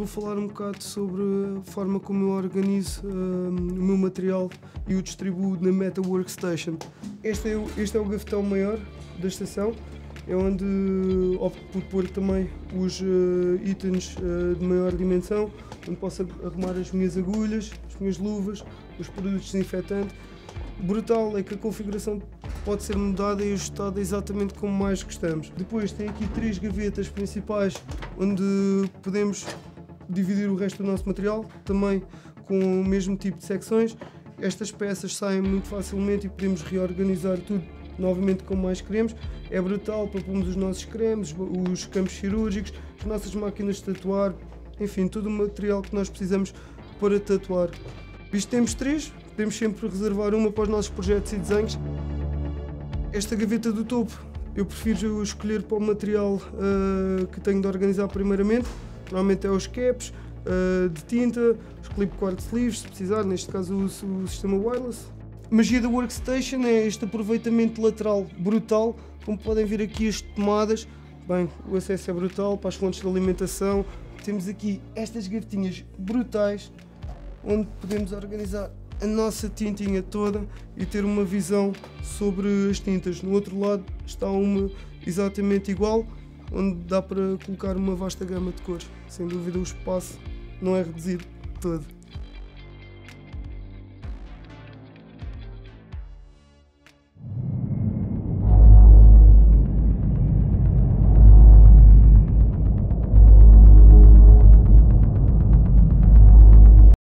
vou falar um bocado sobre a forma como eu organizo uh, o meu material e o distribuo na Meta Workstation. Este é, o, este é o gavetão maior da estação, é onde opto por pôr também os uh, itens uh, de maior dimensão, onde posso arrumar as minhas agulhas, as minhas luvas, os produtos desinfetantes. Brutal é que a configuração pode ser mudada e ajustada exatamente como mais gostamos. Depois tem aqui três gavetas principais onde podemos dividir o resto do nosso material, também com o mesmo tipo de secções. Estas peças saem muito facilmente e podemos reorganizar tudo novamente como mais queremos. É brutal para pôrmos os nossos cremes, os campos cirúrgicos, as nossas máquinas de tatuar, enfim, todo o material que nós precisamos para tatuar. Visto temos três, podemos sempre reservar uma para os nossos projetos e desenhos. Esta gaveta do topo, eu prefiro escolher para o material uh, que tenho de organizar primeiramente. Normalmente é os caps uh, de tinta, os clip quart sleeves, se precisar, neste caso o sistema wireless. Magia da Workstation é este aproveitamento lateral brutal, como podem ver aqui as tomadas, bem, o acesso é brutal para as fontes de alimentação. Temos aqui estas gavetinhas brutais, onde podemos organizar a nossa tintinha toda e ter uma visão sobre as tintas. No outro lado está uma exatamente igual, onde dá para colocar uma vasta gama de cores. Sem dúvida o espaço não é reduzido todo.